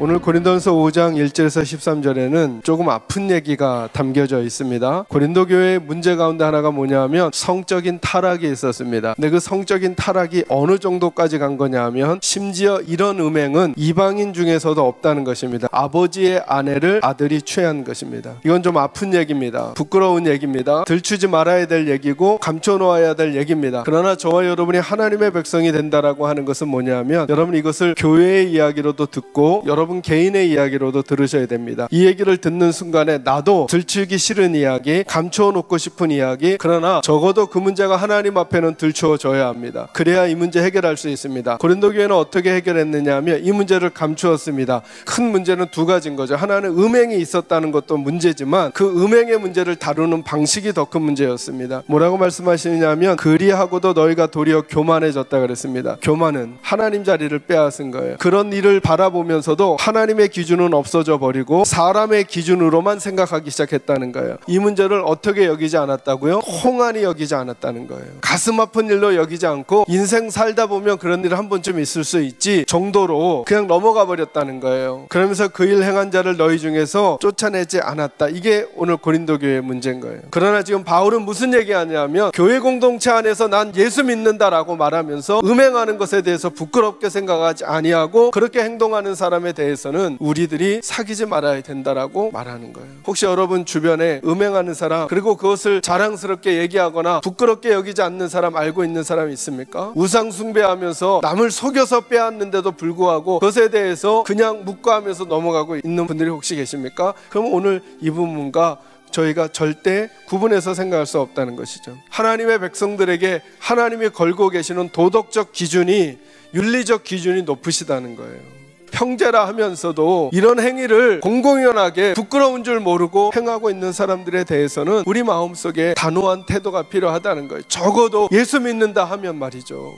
오늘 고린도전서 5장 1절에서 13절에는 조금 아픈 얘기가 담겨져 있습니다. 고린도 교회의 문제 가운데 하나가 뭐냐면 성적인 타락이 있었습니다. 근데 그 성적인 타락이 어느 정도까지 간 거냐면 심지어 이런 음행은 이방인 중에서도 없다는 것입니다. 아버지의 아내를 아들이 취한 것입니다. 이건 좀 아픈 얘기입니다. 부끄러운 얘기입니다. 들추지 말아야 될 얘기고 감춰 놓아야 될 얘기입니다. 그러나 저와 여러분이 하나님의 백성이 된다라고 하는 것은 뭐냐면 여러분 이것을 교회의 이야기로도 듣고 여러분 여러분 개인의 이야기로도 들으셔야 됩니다. 이 얘기를 듣는 순간에 나도 들추기 싫은 이야기, 감추어 놓고 싶은 이야기, 그러나 적어도 그 문제가 하나님 앞에는 들추어져야 합니다. 그래야 이 문제 해결할 수 있습니다. 고린도 교회는 어떻게 해결했느냐 하면 이 문제를 감추었습니다. 큰 문제는 두 가지인 거죠. 하나는 음행이 있었다는 것도 문제지만 그 음행의 문제를 다루는 방식이 더 큰 문제였습니다. 뭐라고 말씀하시느냐면 그리하고도 너희가 도리어 교만해졌다 그랬습니다. 교만은 하나님 자리를 빼앗은 거예요. 그런 일을 바라보면서도 하나님의 기준은 없어져 버리고 사람의 기준으로만 생각하기 시작했다는 거예요. 이 문제를 어떻게 여기지 않았다고요? 홍안이 여기지 않았다는 거예요. 가슴 아픈 일로 여기지 않고 인생 살다 보면 그런 일 한 번쯤 있을 수 있지 정도로 그냥 넘어가 버렸다는 거예요. 그러면서 그 일 행한 자를 너희 중에서 쫓아내지 않았다. 이게 오늘 고린도 교회의 문제인 거예요. 그러나 지금 바울은 무슨 얘기하냐면 교회 공동체 안에서 난 예수 믿는다라고 말하면서 음행하는 것에 대해서 부끄럽게 생각하지 아니하고 그렇게 행동하는 사람에 대해 대해서는 우리들이 사귀지 말아야 된다라고 말하는 거예요. 혹시 여러분 주변에 음행하는 사람 그리고 그것을 자랑스럽게 얘기하거나 부끄럽게 여기지 않는 사람 알고 있는 사람 있습니까? 우상 숭배하면서 남을 속여서 빼앗는데도 불구하고 그것에 대해서 그냥 묵과하면서 넘어가고 있는 분들이 혹시 계십니까? 그럼 오늘 이 부분과 저희가 절대 구분해서 생각할 수 없다는 것이죠. 하나님의 백성들에게 하나님이 걸고 계시는 도덕적 기준이 윤리적 기준이 높으시다는 거예요. 형제라 하면서도 이런 행위를 공공연하게 부끄러운 줄 모르고 행하고 있는 사람들에 대해서는 우리 마음속에 단호한 태도가 필요하다는 거예요. 적어도 예수 믿는다 하면 말이죠.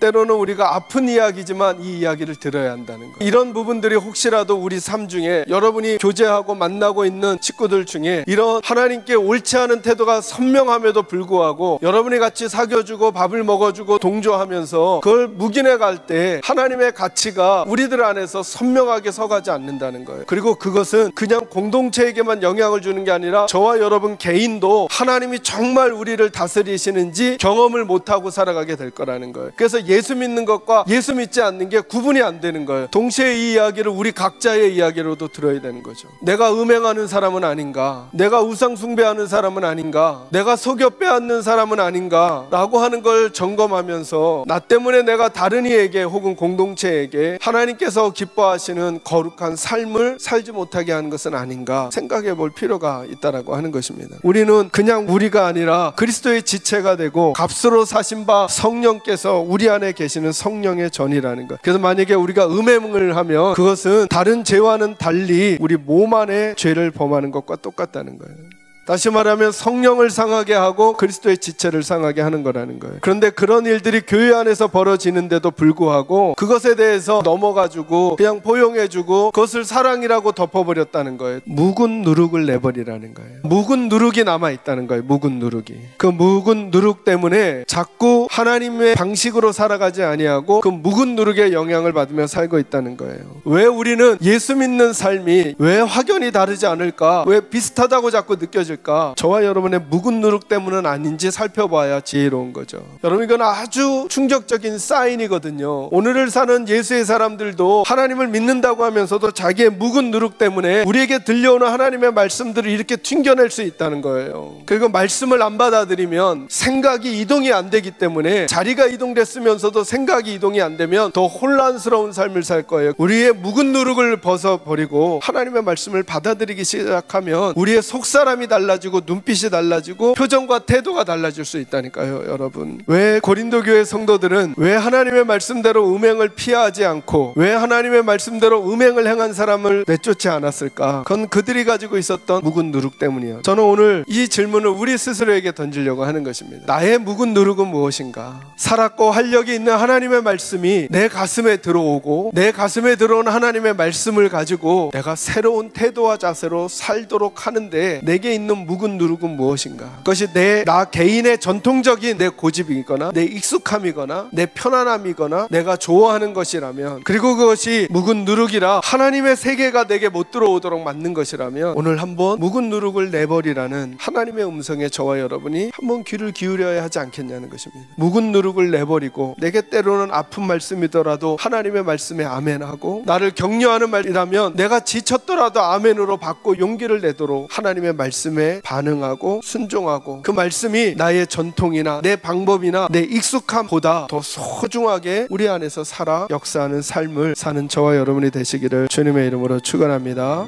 때로는 우리가 아픈 이야기지만 이 이야기를 들어야 한다는 거. 이런 부분들이 혹시라도 우리 삶 중에 여러분이 교제하고 만나고 있는 친구들 중에 이런 하나님께 옳지 않은 태도가 선명함에도 불구하고 여러분이 같이 사귀어주고 밥을 먹어주고 동조하면서 그걸 묵인해 갈 때 하나님의 가치가 우리들 안에서 선명하게 서가지 않는다는 거예요. 그리고 그것은 그냥 공동체에게만 영향을 주는 게 아니라 저와 여러분 개인도 하나님이 정말 우리를 다스리시는지 경험을 못하고 살아가게 될 거라는 거예요. 그래서 예수 믿는 것과 예수 믿지 않는 게 구분이 안 되는 거예요. 동시에 이 이야기를 우리 각자의 이야기로도 들어야 되는 거죠. 내가 음행하는 사람은 아닌가? 내가 우상 숭배하는 사람은 아닌가? 내가 속여 빼앗는 사람은 아닌가? 라고 하는 걸 점검하면서 나 때문에 내가 다른 이에게 혹은 공동체에게 하나님께서 기뻐하시는 거룩한 삶을 살지 못하게 하는 것은 아닌가 생각해 볼 필요가 있다라고 하는 것입니다. 우리는 그냥 우리가 아니라 그리스도의 지체가 되고 값으로 사신 바 성령께서 우리 안에 안에 계시는 성령의 전이라는 것. 그래서 만약에 우리가 음행을 하면 그것은 다른 죄와는 달리 우리 몸 안에 죄를 범하는 것과 똑같다는 거예요. 다시 말하면 성령을 상하게 하고 그리스도의 지체를 상하게 하는 거라는 거예요. 그런데 그런 일들이 교회 안에서 벌어지는데도 불구하고 그것에 대해서 넘어가지고 그냥 포용해주고 그것을 사랑이라고 덮어버렸다는 거예요. 묵은 누룩을 내버리라는 거예요. 묵은 누룩이 남아 있다는 거예요. 묵은 누룩이. 그 묵은 누룩 때문에 자꾸 하나님의 방식으로 살아가지 아니하고 그 묵은 누룩의 영향을 받으며 살고 있다는 거예요. 왜 우리는 예수 믿는 삶이 왜 확연히 다르지 않을까? 왜 비슷하다고 자꾸 느껴질까? 있을까? 저와 여러분의 묵은 누룩 때문은 아닌지 살펴봐야 지혜로운 거죠. 여러분 이건 아주 충격적인 사인이거든요. 오늘을 사는 예수의 사람들도 하나님을 믿는다고 하면서도 자기의 묵은 누룩 때문에 우리에게 들려오는 하나님의 말씀들을 이렇게 튕겨낼 수 있다는 거예요. 그리고 말씀을 안 받아들이면 생각이 이동이 안 되기 때문에 자리가 이동됐으면서도 생각이 이동이 안 되면 더 혼란스러운 삶을 살 거예요. 우리의 묵은 누룩을 벗어버리고 하나님의 말씀을 받아들이기 시작하면 우리의 속사람이 달라 달라지고 눈빛이 달라지고 표정과 태도가 달라질 수 있다니까요, 여러분. 왜 고린도 교회 성도들은 왜 하나님의 말씀대로 음행을 피하지 않고 왜 하나님의 말씀대로 음행을 행한 사람을 내쫓지 않았을까? 그건 그들이 가지고 있었던 묵은 누룩 때문이에요. 저는 오늘 이 질문을 우리 스스로에게 던지려고 하는 것입니다. 나의 묵은 누룩은 무엇인가? 살았고 활력이 있는 하나님의 말씀이 내 가슴에 들어오고 내 가슴에 들어온 하나님의 말씀을 가지고 내가 새로운 태도와 자세로 살도록 하는데 내게 있는 있는 묵은 누룩은 무엇인가? 그것이 내 나 개인의 전통적인 내 고집이거나 내 익숙함이거나 내 편안함이거나 내가 좋아하는 것이라면 그리고 그것이 묵은 누룩이라 하나님의 세계가 내게 못 들어오도록 만든 것이라면 오늘 한번 묵은 누룩을 내버리라는 하나님의 음성에 저와 여러분이 한번 귀를 기울여야 하지 않겠냐는 것입니다. 묵은 누룩을 내버리고 내게 때로는 아픈 말씀이더라도 하나님의 말씀에 아멘하고 나를 격려하는 말이라면 내가 지쳤더라도 아멘으로 받고 용기를 내도록 하나님의 말씀에 반응하고 순종하고 그 말씀이 나의 전통이나 내 방법이나 내 익숙함보다 더 소중하게 우리 안에서 살아 역사하는 삶을 사는 저와 여러분이 되시기를 주님의 이름으로 축원합니다.